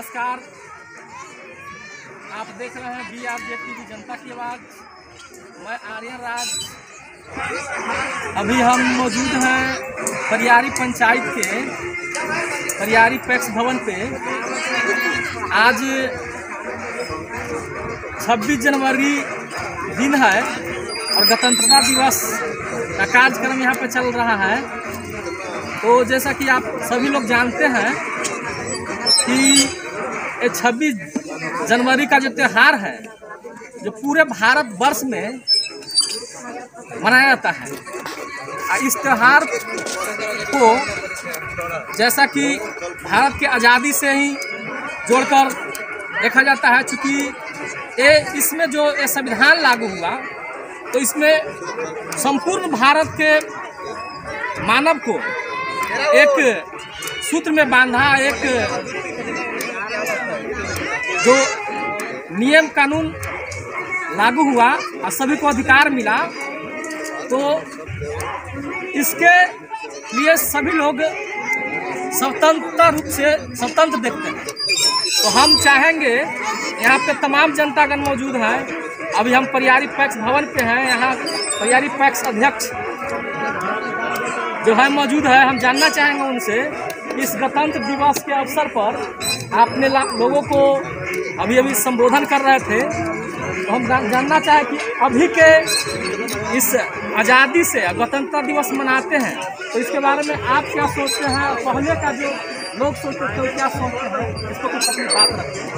नमस्कार। आप देख रहे हैं बी आर जे टीवी जनता की आवाज़। मैं आर्यन राज। अभी हम मौजूद हैं परियारी पंचायत के, परियारी पैक्स भवन पे। आज 26 जनवरी दिन है और गणतंत्रता दिवस का कार्यक्रम यहाँ पे चल रहा है। तो जैसा कि आप सभी लोग जानते हैं कि ये 26 जनवरी का जो त्यौहार है, जो पूरे भारत वर्ष में मनाया जाता है इस त्यौहार को जैसा कि भारत के आज़ादी से ही जोड़कर देखा जाता है, चूँकि ये इसमें जो ये संविधान लागू हुआ तो इसमें संपूर्ण भारत के मानव को एक सूत्र में बांधा, एक जो नियम कानून लागू हुआ और सभी को अधिकार मिला तो इसके लिए सभी लोग स्वतंत्र रूप से स्वतंत्र देखते हैं। तो हम चाहेंगे, यहाँ पे तमाम जनतागण मौजूद हैं। अभी हम परियारी पैक्स भवन पे हैं, यहाँ परियारी पैक्स अध्यक्ष जो है मौजूद है, हम जानना चाहेंगे उनसे, इस गणतंत्र दिवस के अवसर पर आपने लोगों को अभी अभी संबोधन कर रहे थे तो हम जानना चाहें कि अभी के इस आज़ादी से, गणतंत्र दिवस मनाते हैं तो इसके बारे में आप क्या सोचते हैं? पहले का जो लोग सोचते थे क्या सोचते हैं? इसको कुछ अपनी बात रखते हैं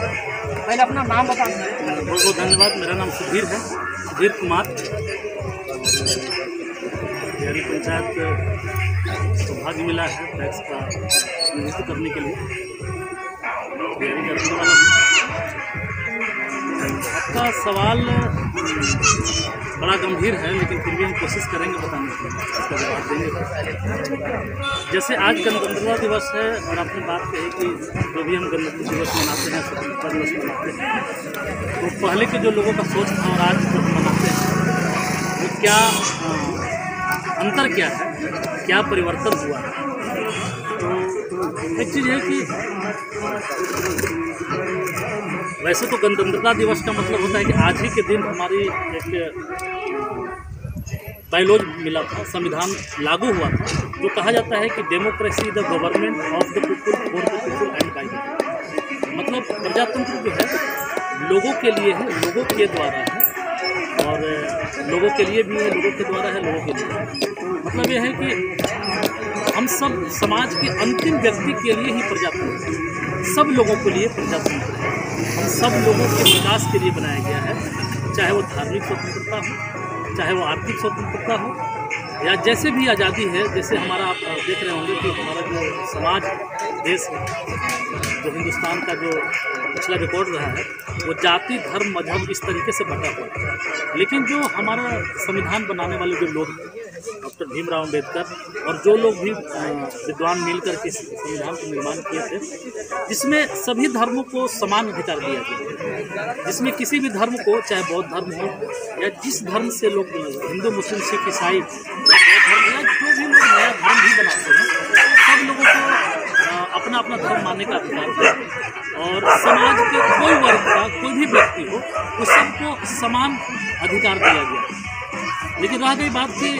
पहले अपना नाम बता दीजिए बहुत बहुत धन्यवाद। मेरा नाम सुधीर है, सुधीर कुमार। बिहारी पंचायत सौभाग्य मिला है टैक्स का प्रतिनिधित्व करने के लिए। आपका सवाल बड़ा गंभीर है, लेकिन फिर भी हम कोशिश करेंगे बताने की इसका जवाब देंगे। जैसे आज गणतंत्रता दिवस है, और आपने बात कही कि जो भी हम गणतंत्र दिवस मनाते हैं, स्वतंत्रता दिवस मनाते हैं तो पहले के जो लोगों का सोच था और आज जो मनाते हैं, वो तो क्या अंतर क्या है? क्या परिवर्तन हुआ है? तो एक चीज़ है कि वैसे तो गणतंत्रता दिवस का मतलब होता है कि आज ही के दिन हमारी एक बायोलॉज मिला था, संविधान लागू हुआ था, जो कहा जाता है कि democracy the government of the people for the people and by मतलब प्रजातंत्र जो है, लोगों के लिए है, लोगों के द्वारा है, और लोगों के लिए भी है, लोगों के द्वारा है, लोगों के लिए मतलब ये है कि हम सब समाज के अंतिम व्यक्ति के लिए ही प्रजातंत्र सब लोगों के लिए प्रजातंत्र हम सब लोगों के विकास के लिए बनाया गया है। चाहे वो धार्मिक स्वतंत्रता हो, चाहे वो आर्थिक स्वतंत्रता हो, या जैसे भी आज़ादी है, जैसे हमारा आप देख रहे होंगे कि हमारा जो समाज, देश है, जो हिंदुस्तान का जो पिछला रिकॉर्ड रहा है, वो जाति, धर्म, मज़हब इस तरीके से बटा हुआ है। लेकिन जो हमारा संविधान बनाने वाले जो लोग डॉक्टर भीमराव अंबेडकर और जो लोग भी विद्वान मिलकर के संविधान का निर्माण किए थे, जिसमें सभी धर्मों को समान अधिकार दिया गया जिसमें किसी भी धर्म को, चाहे बौद्ध धर्म हो या जिस धर्म से लोग, हिंदू, मुस्लिम, सिख, ईसाई, बौद्ध धर्म या जो भी लोग नया धर्म भी बनाते हैं सब लोगों को अपना मानने का अधिकार है। और समाज के कोई वर्ग का, कोई भी व्यक्ति हो, उस सबको समान अधिकार दिया गया लेकिन रह गई बात कि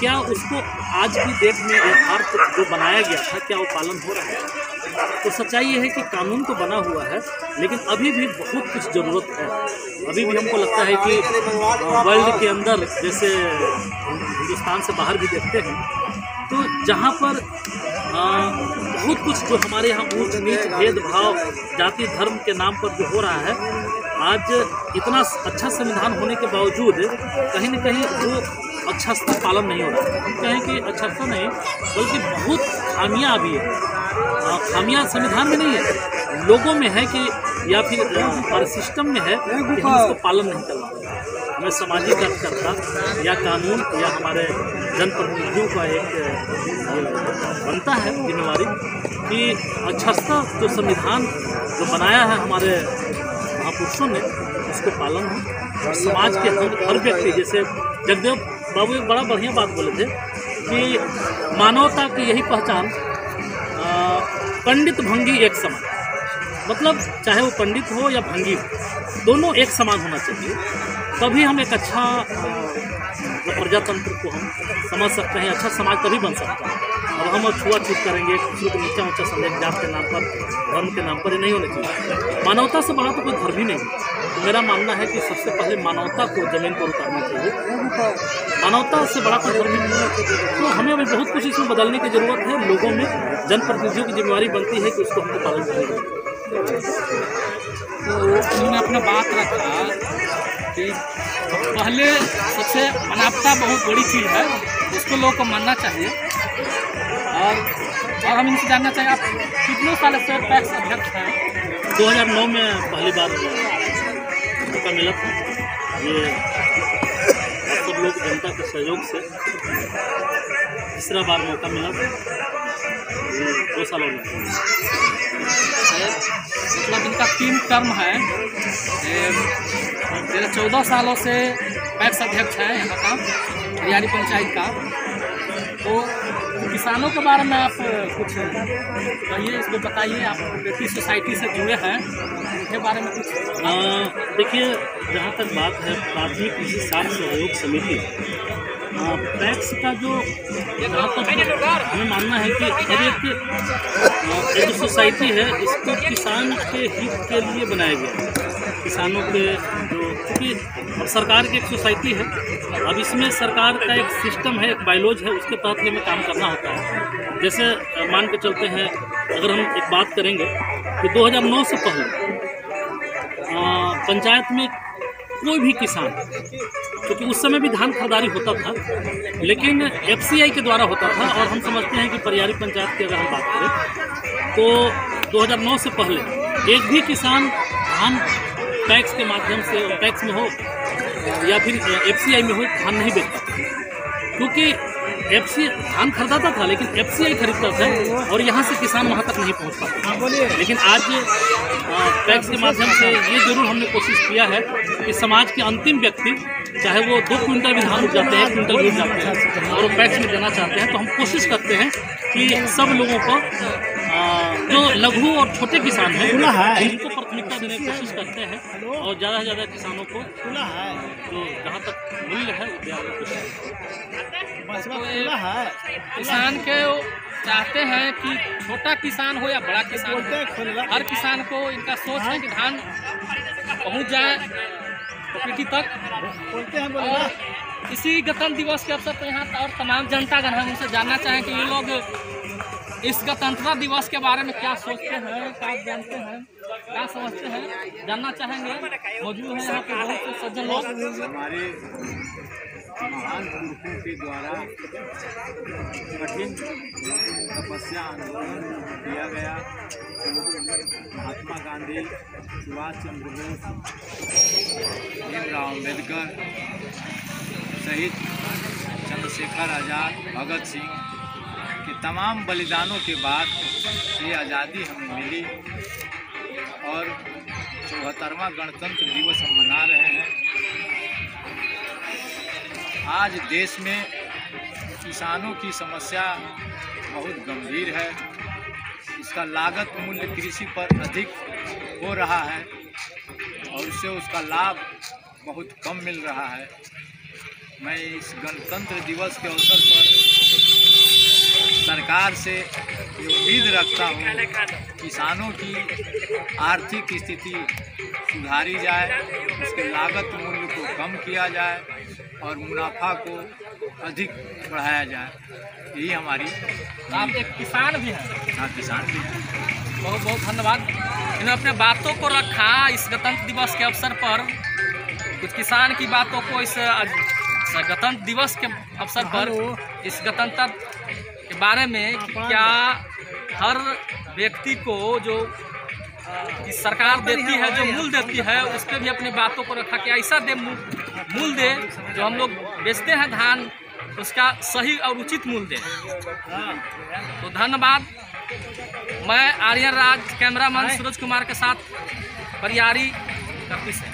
क्या उसको आज की डेट में यथार्थ जो बनाया गया था, क्या वो पालन हो रहा है? तो सच्चाई ये है कि कानून तो बना हुआ है, लेकिन अभी भी बहुत कुछ ज़रूरत है। अभी भी हमको लगता है कि वर्ल्ड के अंदर जैसे हिंदुस्तान से बाहर भी देखते हैं तो जहाँ पर बहुत कुछ जो हमारे यहाँ ऊंच नीच, भेदभाव, जाति, धर्म के नाम पर जो हो रहा है, आज इतना अच्छा संविधान होने के बावजूद कहीं न कहीं वो अच्छा सा पालन नहीं हो रहा हम कहें कि अच्छा सा नहीं, बल्कि बहुत खामियाँ अभी है। खामियाँ संविधान में नहीं है, लोगों में है कि या फिर सिस्टम में है कि हम उसको पालन नहीं कर रहे हमें सामाजिक कार्यकर्ता या कानून या हमारे जनप्रतिनिधियों का एक बनता है जिम्मेवारी कि सा जो संविधान जो बनाया है हमारे महापुरुषों ने, उसको पालन हो। समाज के हर हर व्यक्ति, जैसे जगदेव बाबू एक बड़ा बढ़िया बात बोले थे कि मानवता की यही पहचान पंडित भंगी एक समान। मतलब चाहे वो पंडित हो या भंगी हो, दोनों एक समान होना चाहिए। तभी हम एक अच्छा प्रजातंत्र को हम समझ सकते हैं अच्छा समाज तभी बन सकता है। अब हम छुआछूत करेंगे दूसरे को नीचा ऊँचा समझेंगे जात के नाम पर, धर्म के नाम पर ये नहीं होना चाहिए। मानवता से बड़ा तो कोई धर्म ही नहीं। है तो मेरा मानना है कि सबसे पहले मानवता को ज़मीन पर उतारना चाहिए। मानवता से बड़ा कोई धर्म ही नहीं है। तो हमें अभी बहुत कुछ इसमें बदलने की ज़रूरत है। लोगों में जनप्रतिनिधियों की जिम्मेवारी बनती है कि उसको हमको पालन चाहिए तो उन्होंने अपना बात रखा। कि पहले सबसे मानवता बहुत बड़ी चीज़ है, उसको लोगों को मानना चाहिए। और और हम इनसे जानना चाहिए, आप कितने साल से पैक्स अध्यक्ष हैं? 2009 में पहली बार मौका मिला था ये सब लोग जनता के सहयोग से तीसरा बार मौका मिला। था दो सालों में। मतलब इनका तीन टर्म है। तेरह चौदह सालों से पैक्स अध्यक्ष है यहाँ का हरियाणी पंचायत का। तो किसानों के बारे में आप कुछ कहिए इसको बताइए, आप बेटी सोसाइटी से जुड़े हैं, उनके बारे में कुछ। देखिए, जहाँ तक बात है, प्राथमिक कृषि साख सहयोग समिति। आ, पैक्स का जो हमें मानना है कि हर एक जो सोसाइटी है इसको किसान के हित के लिए बनाया गया है। किसानों के जो क्योंकि अब सरकार की एक सोसाइटी है अब इसमें सरकार का एक सिस्टम है एक बायोलॉज है उसके तहत हमें काम करना होता है। जैसे मान के चलते हैं अगर हम एक बात करेंगे कि 2009 से पहले पंचायत में कोई भी किसान क्योंकि उस समय भी धान खरीदारी होता था, लेकिन एफसीआई के द्वारा होता था और हम समझते हैं कि परियारी पंचायत की अगर हम बात करें तो 2009 से पहले एक भी किसान धान टैक्स के माध्यम से टैक्स में हो या फिर एफसीआई में हो, धान नहीं बेचता। क्योंकि एफ़ सी धान खरीदाता था लेकिन एफ़ खरीदता था और यहाँ से किसान वहाँ तक नहीं पहुँच पाता। लेकिन आज पैक्स के माध्यम से ये ज़रूर हमने कोशिश किया है कि समाज के अंतिम व्यक्ति चाहे वो दो क्विंटल भी धान उपजाते हैं क्विंटल भी उपजाते हैं और वो पैक्स में देना चाहते हैं तो हम कोशिश करते हैं कि सब लोगों को जो लघु और छोटे किसान हैं उनको प्राथमिकता देने की कोशिश करते हैं और ज़्यादा से ज़्यादा किसानों को जो जहाँ तक मूल्य है किसान के चाहते हैं कि छोटा किसान हो या बड़ा किसान हो हर किसान को इनका सोच है कि धान पहुँच जाए प्रॉपर्टी तक। बोलते हैं और इसी गणतंत्र दिवस के अवसर पर यहाँ और तमाम जनता जनतागण हम उनसे जानना चाहें कि ये लोग इस गणतंत्र दिवस के बारे में क्या सोचते हैं, क्या जानते हैं, क्या समझते हैं, जानना चाहेंगे। मौजूद है यहाँ बहुत से सज्जन लोग। हमारे महान पुरुषों के द्वारा कठिन तपस्या आंदोलन किया गया। महात्मा गांधी, सुभाष चंद्र बोस, भीमराव अंबेडकर शहीद चंद्रशेखर आज़ाद, भगत सिंह तमाम बलिदानों के बाद ये आज़ादी हमें मिली और चौहत्तरवा गणतंत्र दिवस हम मना रहे हैं, आज देश में किसानों की समस्या बहुत गंभीर है। इसका लागत मूल्य कृषि पर अधिक हो रहा है और उससे उसका लाभ बहुत कम मिल रहा है। मैं इस गणतंत्र दिवस के अवसर पर सरकार से उम्मीद रखता हूँ किसानों की आर्थिक स्थिति सुधारी जाए उसके लागत मूल्य को कम किया जाए और मुनाफा को अधिक बढ़ाया जाए। यही हमारी आप एक किसान भी हैं। हाँ किसान भी हैं। बहुत बहुत धन्यवाद। इन्होंने अपने बातों को रखा इस गणतंत्र दिवस के अवसर पर। कुछ किसान की बातों को इस गणतंत्र दिवस के अवसर पर इस गणतंत्र के बारे में कि क्या हर व्यक्ति को जो इस सरकार देती है जो मूल देती है उस पर भी अपनी बातों को रखा कि ऐसा दे मूल मूल दे जो हम लोग बेचते हैं धान उसका सही और उचित मूल्य दे। तो धन्यवाद। मैं आर्यन राज कैमरामैन सूरज कुमार के साथ परियारी कपी से।